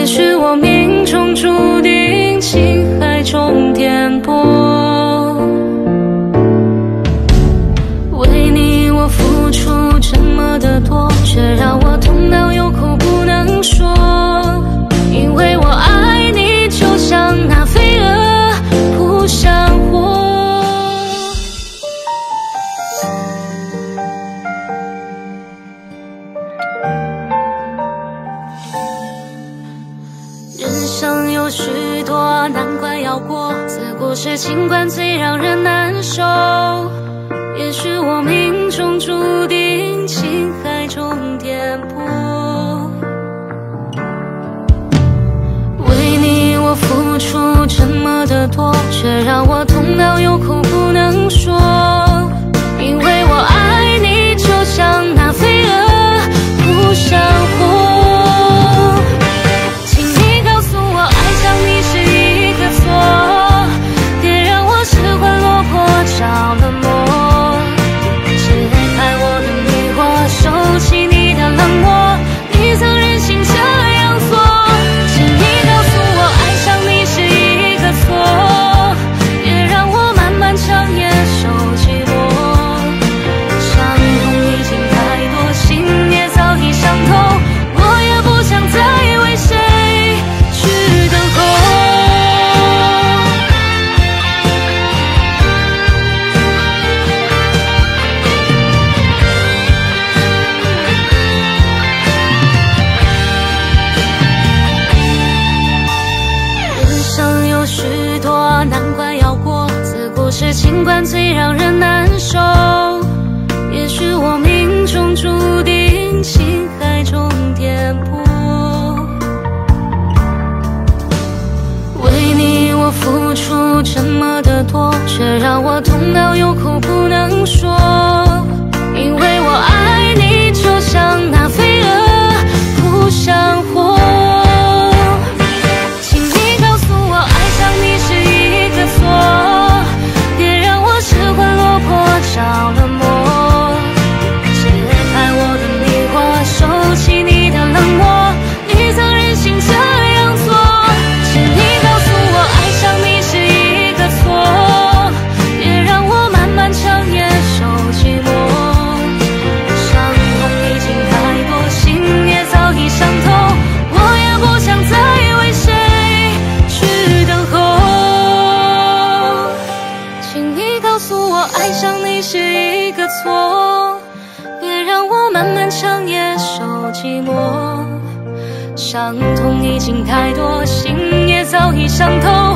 也许我命中注定情海中颠簸。许多难关要过自古是情关最让人难受。也许我命中注定情海中颠簸。为你我付出这么的多却让我许多难关要过自古是情关最让人难受也许我命中注定情海中颠簸。为你我付出这么的多却让我痛到有苦不能说。爱上你是一个错别让我漫漫长夜守寂寞。伤痛已经太多心也早已伤透。